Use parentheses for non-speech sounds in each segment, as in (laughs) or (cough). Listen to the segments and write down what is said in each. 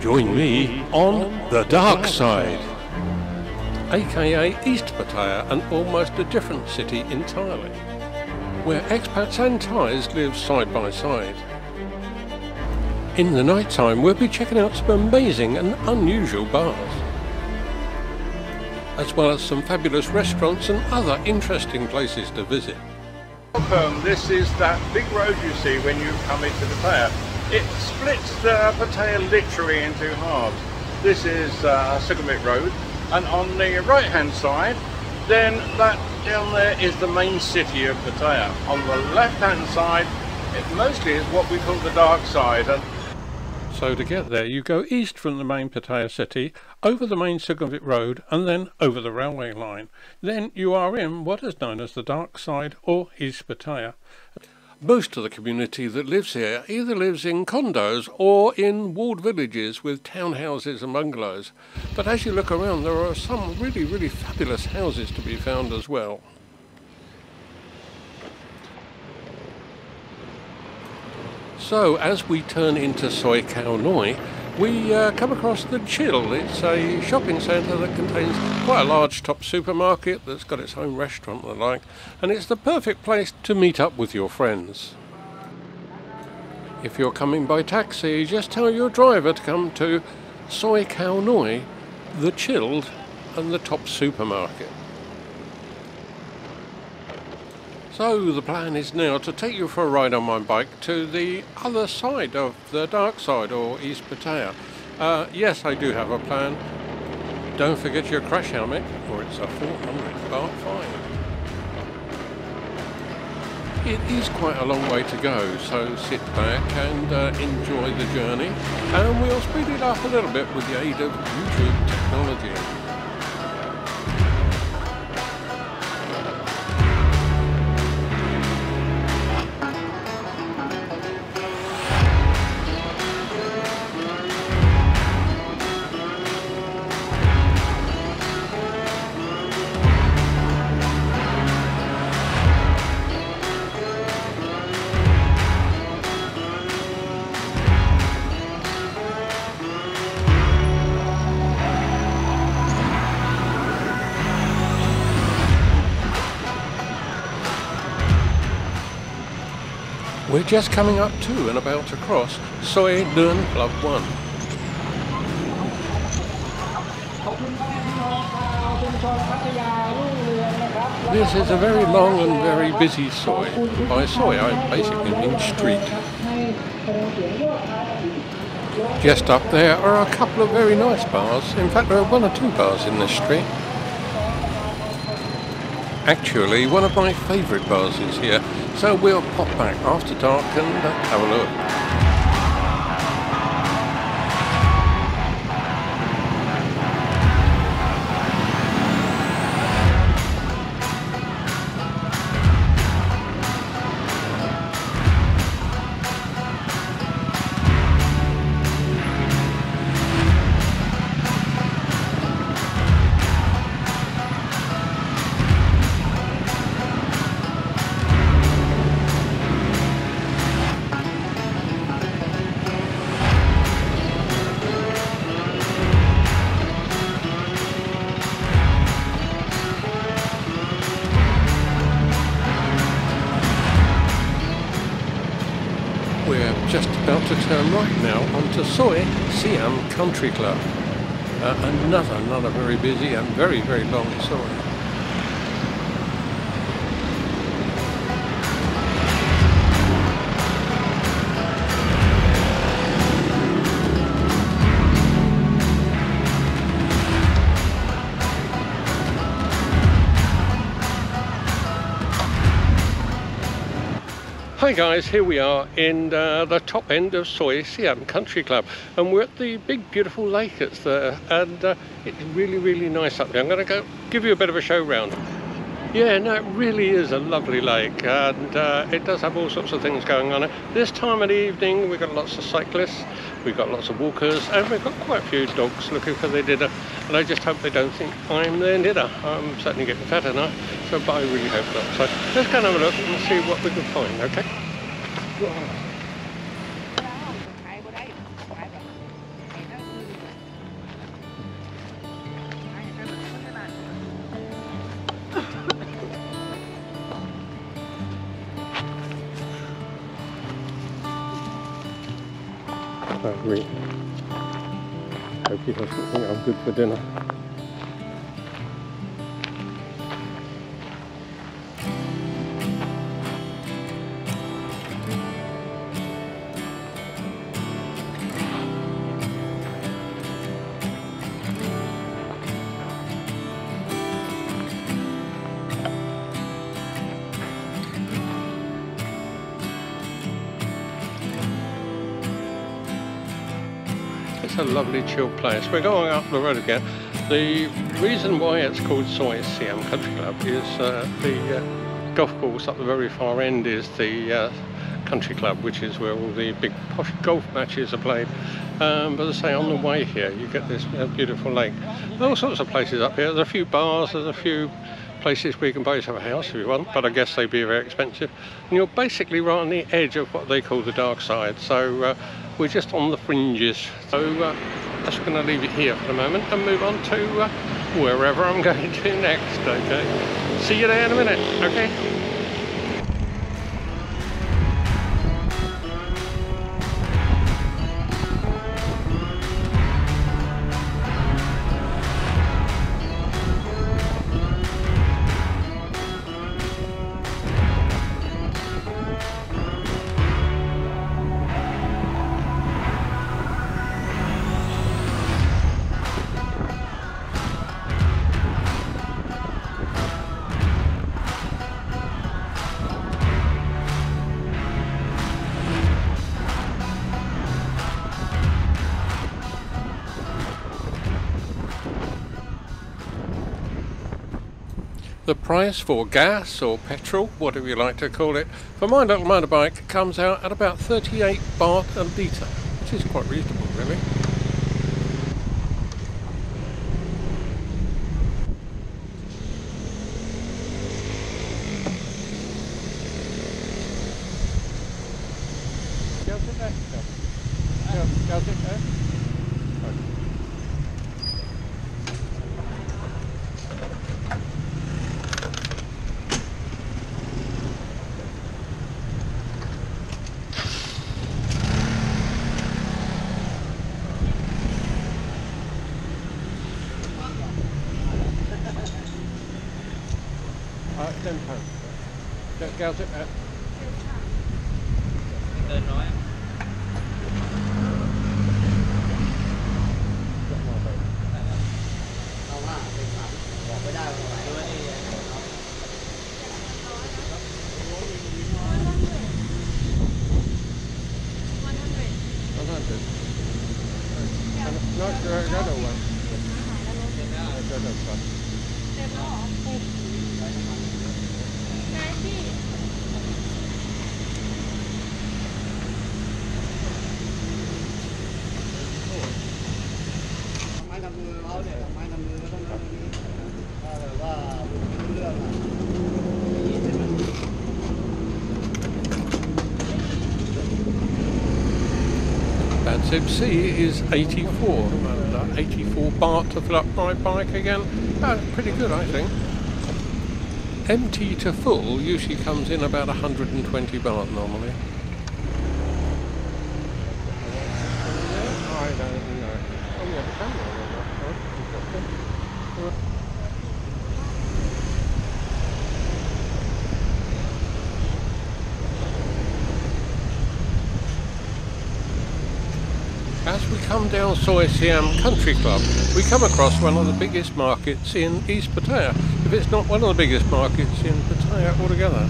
Join me on the dark side, aka East Pattaya, and almost a different city entirely, where expats and Thais live side by side. In the night time, we'll be checking out some amazing and unusual bars, as well as some fabulous restaurants and other interesting places to visit. Welcome. This is that big road you see when you come into Pattaya. It splits the Pattaya literally into halves. This is uh, Sukhumvit Road, and on the right hand side, then that down there is the main city of Pattaya. On the left hand side, it mostly is what we call the dark side. And So to get there, you go east from the main Pattaya city, over the main Sukhumvit Road, and then over the railway line. Then you are in what is known as the Dark Side or East Pattaya. Most of the community that lives here either lives in condos or in walled villages with townhouses and bungalows. But as you look around, there are some really, really fabulous houses to be found as well. So as we turn into Soi Khao Noi, we uh, come across the Chill. It's a shopping centre that contains quite a large top supermarket that's got its own restaurant and the like, and it's the perfect place to meet up with your friends. If you're coming by taxi, just tell your driver to come to Soi Khao Noi, the Chilled, and the top supermarket. So the plan is now to take you for a ride on my bike to the other side of the dark side or East Pattaya. Uh, yes, I do have a plan. Don't forget your crash helmet or it's a 400 baht fine. It is quite a long way to go, so sit back and uh, enjoy the journey. And we'll speed it up a little bit with the aid of YouTube technology. We're just coming up to and about to cross Soi Dun Club 1. This is a very long and very busy soy. By soy I basically mean street. Just up there are a couple of very nice bars. In fact there are one or two bars in this street. Actually, one of my favourite bars is here, so we'll pop back after dark and have a look. Right now onto Soi Siam Country Club. Uh, another, another very busy and very, very long Soi. Hi guys, here we are in uh, the top end of Soi Siam Country Club and we're at the big beautiful lake that's there and uh, it's really really nice up there. I'm going to go give you a bit of a show round. Yeah, no, it really is a lovely lake and uh, it does have all sorts of things going on. This time of the evening we've got lots of cyclists, we've got lots of walkers and we've got quite a few dogs looking for their dinner and I just hope they don't think I'm their dinner. I'm certainly getting fatter now, so but I really hope not. So let's go and have a look and see what we can find, okay? I'm good for dinner. A lovely chill place. We're going up the road again. The reason why it's called Soi Siam Country Club is uh, the uh, golf course up the very far end is the uh, country club, which is where all the big posh golf matches are played. Um, but as I say, on the way here, you get this uh, beautiful lake. There are all sorts of places up here. There's a few bars, there's a few places where you can buy yourself a house if you want, but I guess they'd be very expensive. And you're basically right on the edge of what they call the dark side. So uh, we're just on the fringes. So uh, I'm just going to leave it here for the moment and move on to uh, wherever I'm (laughs) going to next, okay? See you there in a minute, okay? The price for gas or petrol, whatever you like to call it, for my little motorbike comes out at about 38 baht a litre, which is quite reasonable really. That's it. C is 84. And, uh, 84 baht to fill up my bike again. Uh, pretty good, I think. Empty to full usually comes in about 120 baht normally. I don't know. Oh, yeah, the camera on that. Oh, interesting. As we come Siam Country Club, we come across one of the biggest markets in East Pattaya, if it's not one of the biggest markets in Pattaya altogether.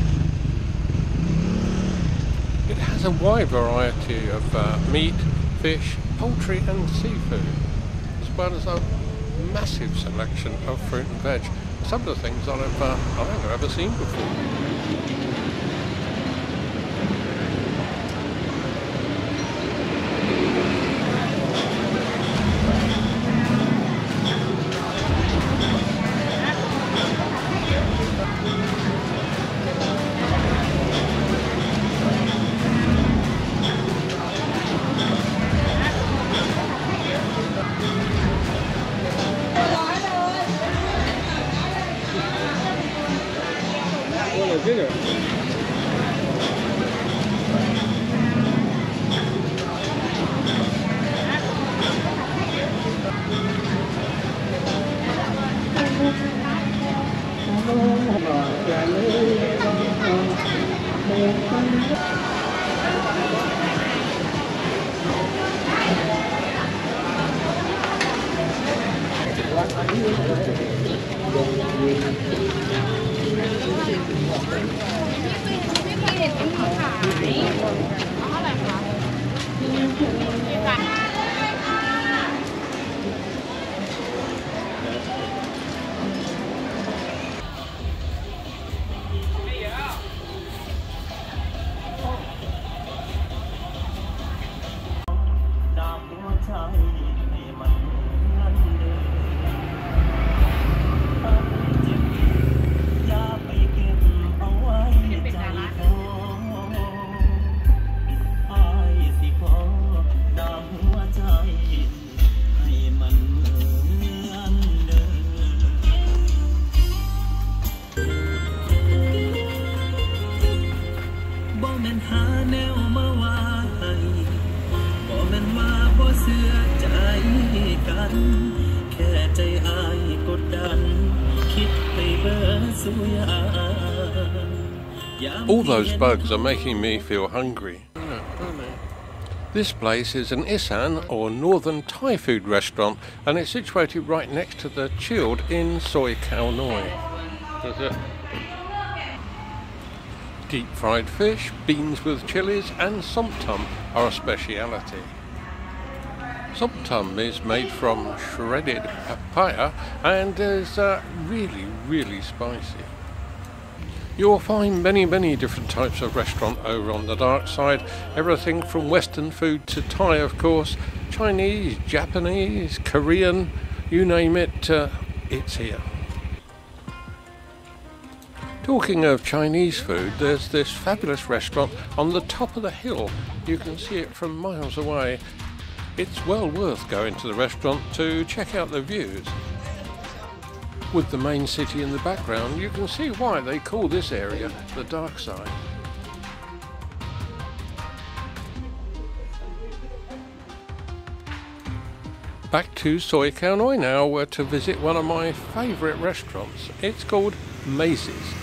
It has a wide variety of uh, meat, fish, poultry and seafood, as well as a massive selection of fruit and veg. Some of the things I've, uh, I've never ever seen before. あ、出る those bugs are making me feel hungry. This place is an Isan or Northern Thai food restaurant and it's situated right next to the Chilled in Soi Khao Noi. (laughs) Deep fried fish, beans with chilies and somtum are a speciality. Somtum is made from shredded papaya and is uh, really, really spicy. You'll find many, many different types of restaurant over on the dark side. Everything from Western food to Thai, of course, Chinese, Japanese, Korean, you name it, uh, it's here. Talking of Chinese food, there's this fabulous restaurant on the top of the hill. You can see it from miles away. It's well worth going to the restaurant to check out the views. With the main city in the background, you can see why they call this area the dark side. Back to Noi now where to visit one of my favourite restaurants. It's called Macy's.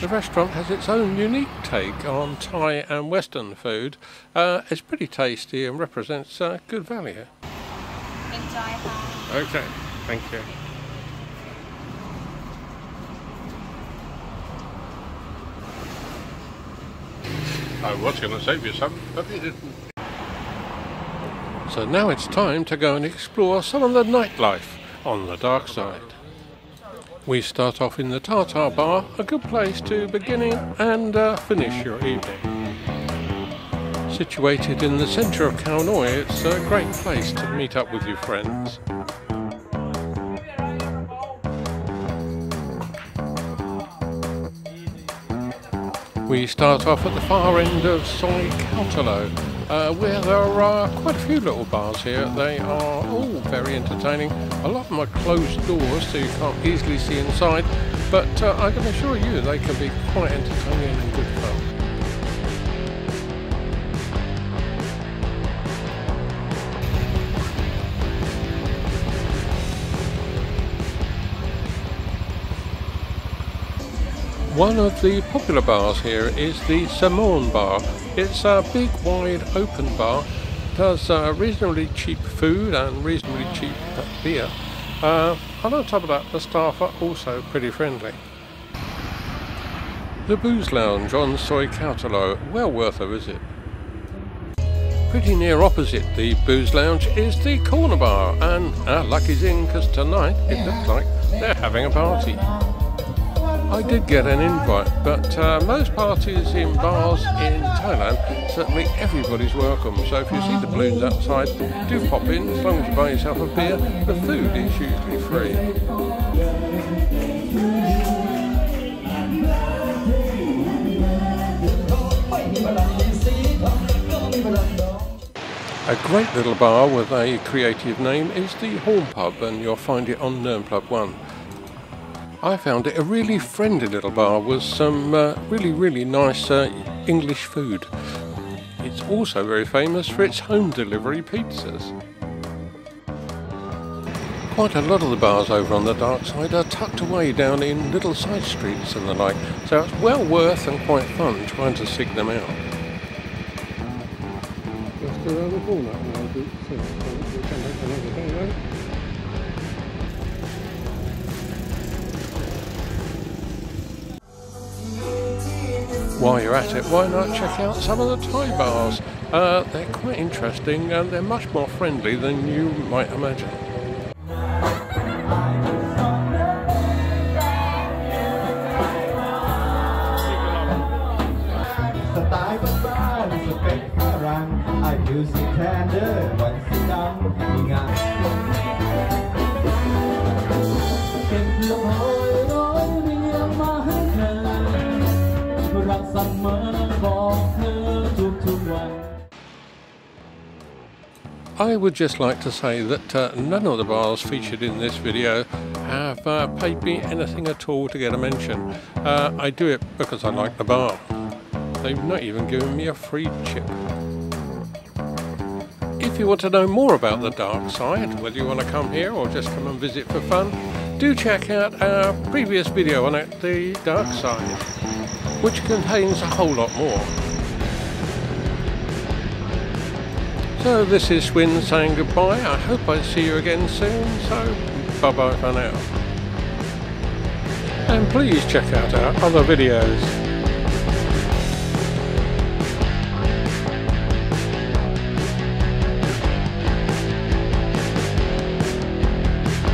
The restaurant has its own unique take on Thai and Western food. Uh, it's pretty tasty and represents uh, good value. Enjoy Okay, thank you. I was going to save you some, but you didn't. So now it's time to go and explore some of the nightlife on the dark side. We start off in the Tartar Bar, a good place to begin in and uh, finish your evening. Situated in the centre of Khao Noi, it's a great place to meet up with your friends. We start off at the far end of Soi Khao Talo, uh, where there are quite a few little bars here. They are all very entertaining. A lot of them are closed doors, so you can't easily see inside, but uh, I can assure you they can be quite entertaining and good fun. One of the popular bars here is the Simone Bar. It's a big, wide, open bar. Does uh, reasonably cheap food and reasonably cheap beer. Uh, and on top of that, the staff are also pretty friendly. The Booze Lounge on Soy Khao Talo, well worth a visit. Pretty near opposite the Booze Lounge is the Corner Bar, and our lucky's in because tonight it looks like they're having a party. I did get an invite, but uh, most parties in bars in Thailand, certainly everybody's welcome. So if you see the balloons outside, do pop in as long as you buy yourself a beer. The food is usually free. A great little bar with a creative name is the Horn Pub, and you'll find it on Nern Pub 1. I found it a really friendly little bar with some uh, really, really nice uh, English food. It's also very famous for its home delivery pizzas. Quite a lot of the bars over on the dark side are tucked away down in little side streets and the like, so it's well worth and quite fun trying to seek them out. Just around the corner, While you're at it, why not check out some of the Thai bars? Uh, they're quite interesting and they're much more friendly than you might imagine. I would just like to say that uh, none of the bars featured in this video have uh, paid me anything at all to get a mention. Uh, I do it because I like the bar. They've not even given me a free chip. If you want to know more about the dark side, whether you want to come here or just come and visit for fun, do check out our previous video on it, the dark side, which contains a whole lot more. So this is Swinn saying goodbye. I hope I see you again soon. So bye bye for now. And please check out our other videos.